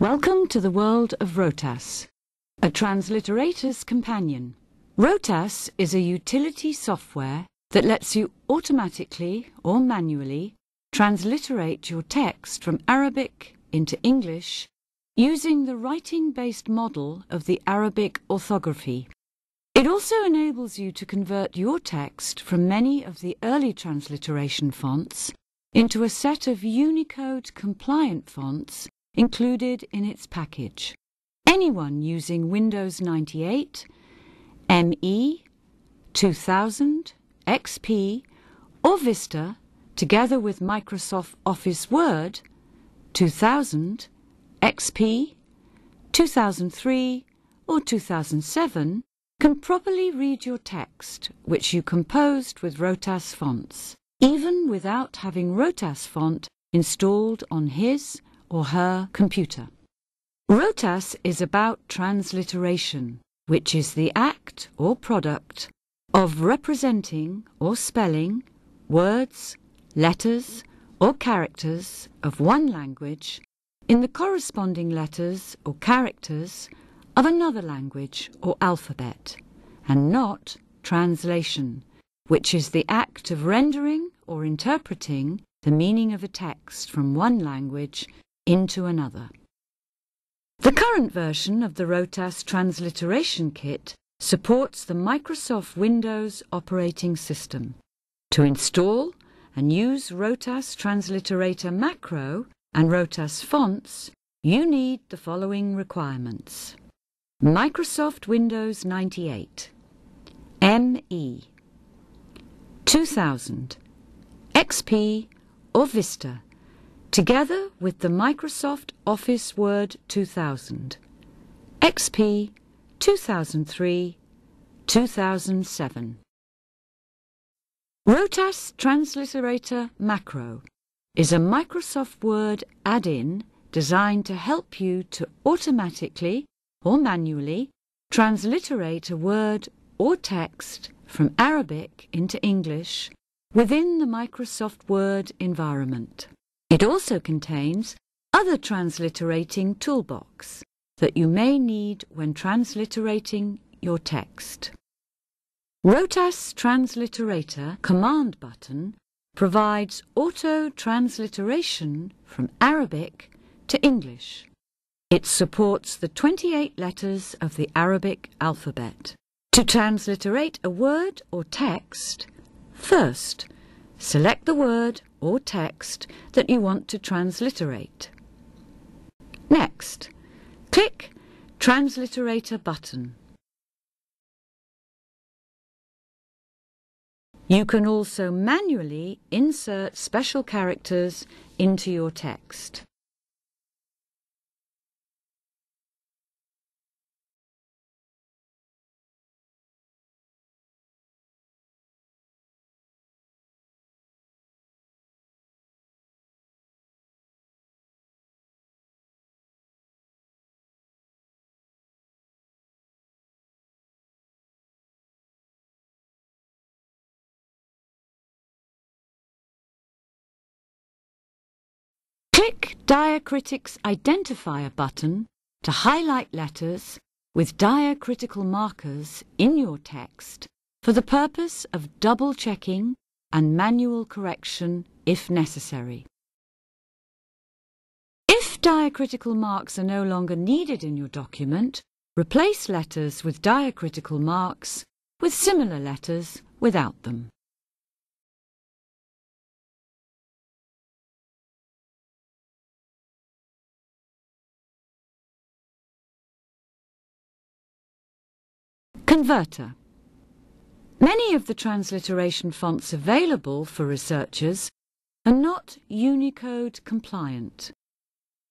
Welcome to the world of Rotas, a transliterator's companion. Rotas is a utility software that lets you automatically or manually transliterate your text from Arabic into English using the writing-based model of the Arabic orthography. It also enables you to convert your text from many of the early transliteration fonts into a set of Unicode compliant fonts included in its package. Anyone using Windows 98, ME, 2000, XP or Vista together with Microsoft Office Word 2000, XP, 2003 or 2007 can properly read your text which you composed with Rotas fonts, even without having Rotas font installed on his or her computer. Rotas is about transliteration, which is the act or product of representing or spelling words, letters, or characters of one language in the corresponding letters or characters of another language or alphabet, and not translation, which is the act of rendering or interpreting the meaning of a text from one language into another. The current version of the Rotas Transliteration Kit supports the Microsoft Windows operating system. To install and use Rotas Transliterator macro and Rotas fonts, you need the following requirements. Microsoft Windows 98 ME 2000 XP or Vista together with the Microsoft Office Word 2000, XP 2003, 2007. Rotas Transliterator Macro is a Microsoft Word add-in designed to help you to automatically or manually transliterate a word or text from Arabic into English within the Microsoft Word environment. It also contains other transliterating toolbox that you may need when transliterating your text. Rotas Transliterator command button provides auto transliteration from Arabic to English. It supports the 28 letters of the Arabic alphabet. To transliterate a word or text, first select the word or text that you want to transliterate. Next, click Transliterator button. You can also manually insert special characters into your text. Click Diacritics Identifier button to highlight letters with diacritical markers in your text for the purpose of double checking and manual correction if necessary. If diacritical marks are no longer needed in your document, replace letters with diacritical marks with similar letters without them. Converter. Many of the transliteration fonts available for researchers are not Unicode compliant.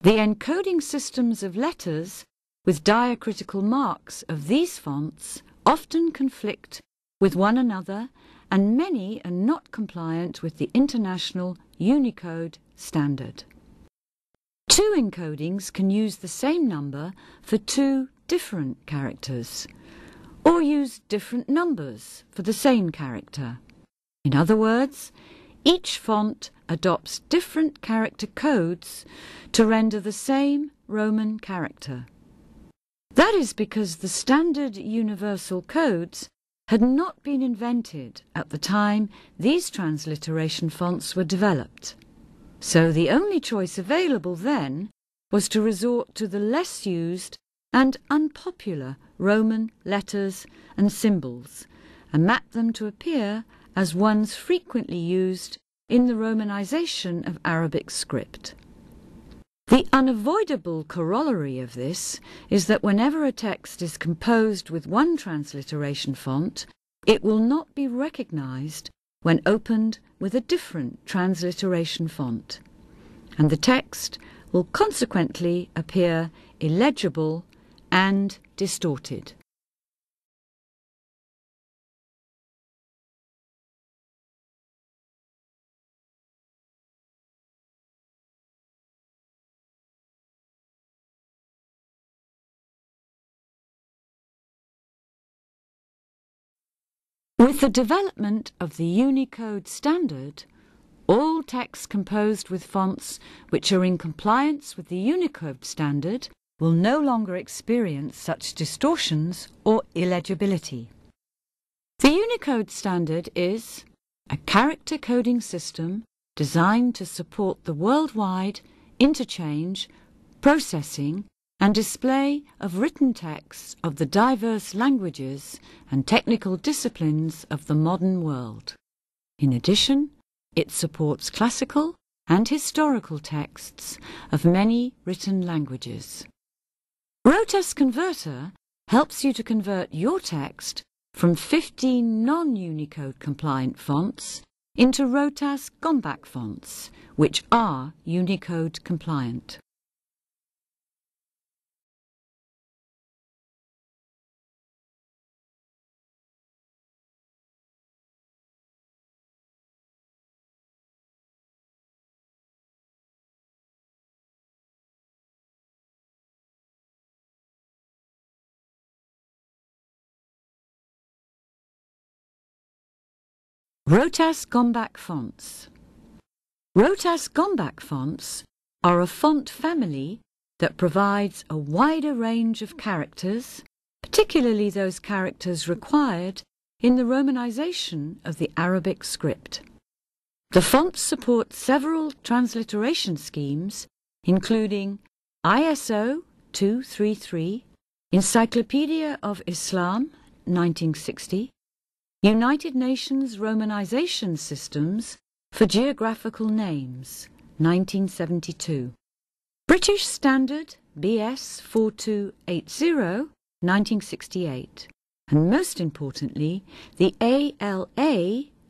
The encoding systems of letters with diacritical marks of these fonts often conflict with one another and many are not compliant with the International Unicode standard. Two encodings can use the same number for two different characters or use different numbers for the same character. In other words, each font adopts different character codes to render the same Roman character. That is because the standard universal codes had not been invented at the time these transliteration fonts were developed. So the only choice available then was to resort to the less used and unpopular Roman letters and symbols and map them to appear as ones frequently used in the Romanization of Arabic script. The unavoidable corollary of this is that whenever a text is composed with one transliteration font, it will not be recognized when opened with a different transliteration font, and the text will consequently appear illegible and distorted. With the development of the Unicode standard, all texts composed with fonts which are in compliance with the Unicode standard will no longer experience such distortions or illegibility. The Unicode standard is a character coding system designed to support the worldwide interchange, processing and display of written texts of the diverse languages and technical disciplines of the modern world. In addition, it supports classical and historical texts of many written languages. Rotas Converter helps you to convert your text from 15 non-Unicode compliant fonts into Rotas Gombak fonts, which are Unicode compliant. Rotas Gombak fonts. Rotas Gombak fonts are a font family that provides a wider range of characters, particularly those characters required in the romanization of the Arabic script. The fonts support several transliteration schemes, including ISO 233, Encyclopedia of Islam 1960, United Nations Romanization Systems for Geographical Names, 1972. British Standard BS 4280, 1968. And most importantly, the ALA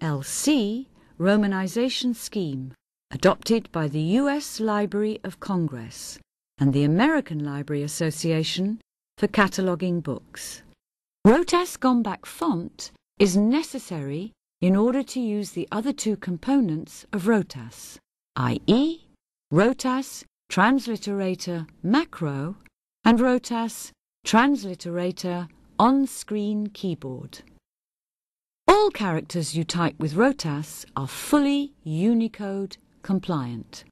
LC Romanization Scheme, adopted by the US Library of Congress and the American Library Association for cataloguing books. Rotas Gombak font is necessary in order to use the other two components of ROTAS, i.e. ROTAS Transliterator Macro and ROTAS Transliterator On-Screen Keyboard. All characters you type with ROTAS are fully Unicode compliant.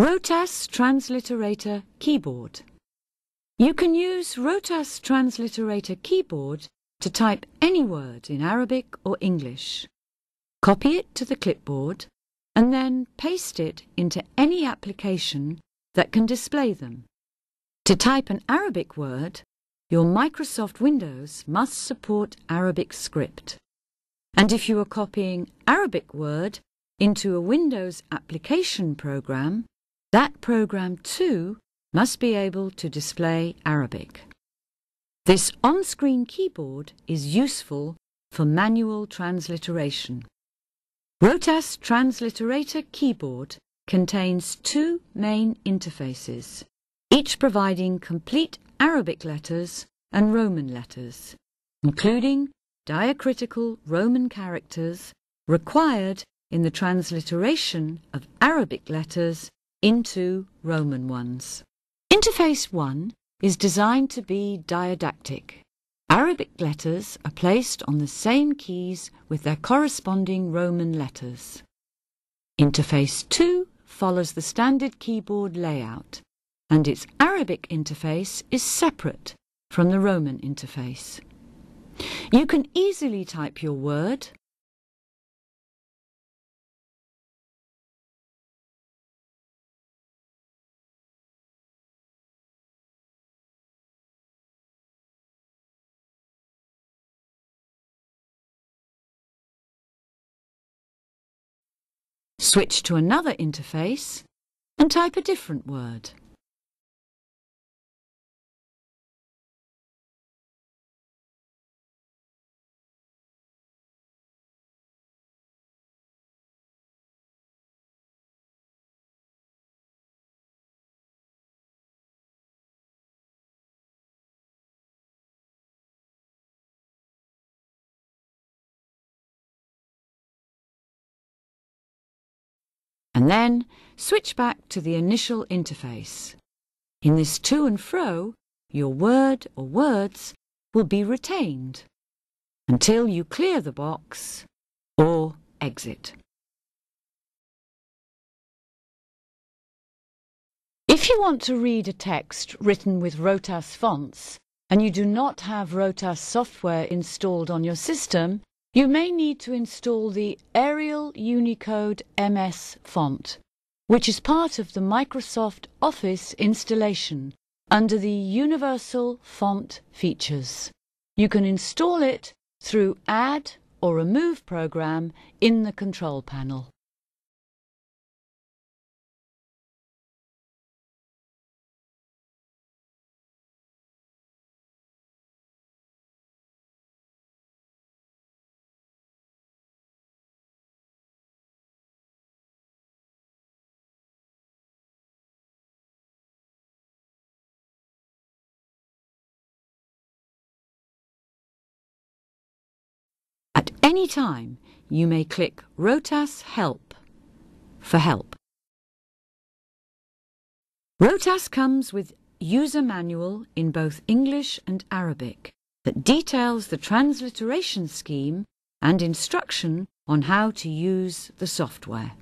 Rotas Transliterator Keyboard. You can use Rotas Transliterator Keyboard to type any word in Arabic or English. Copy it to the clipboard and then paste it into any application that can display them. To type an Arabic word, your Microsoft Windows must support Arabic script. And if you are copying Arabic Word into a Windows application program, that program too must be able to display Arabic. This on-screen keyboard is useful for manual transliteration. Rotas Transliterator keyboard contains two main interfaces, each providing complete Arabic letters and Roman letters, including diacritical Roman characters required in the transliteration of Arabic letters into Roman ones. Interface 1 is designed to be didactic. Arabic letters are placed on the same keys with their corresponding Roman letters. Interface 2 follows the standard keyboard layout, and its Arabic interface is separate from the Roman interface. You can easily type your word Switch to another interface and type a different word. And then switch back to the initial interface. In this to and fro, your word or words will be retained until you clear the box or exit. If you want to read a text written with Rotas fonts and you do not have Rotas software installed on your system, you may need to install the Arial Unicode MS font, which is part of the Microsoft Office installation under the Universal Font features. You can install it through Add or Remove program in the control panel. Any time, you may click Rotas Help for help. Rotas comes with user manual in both English and Arabic that details the transliteration scheme and instruction on how to use the software.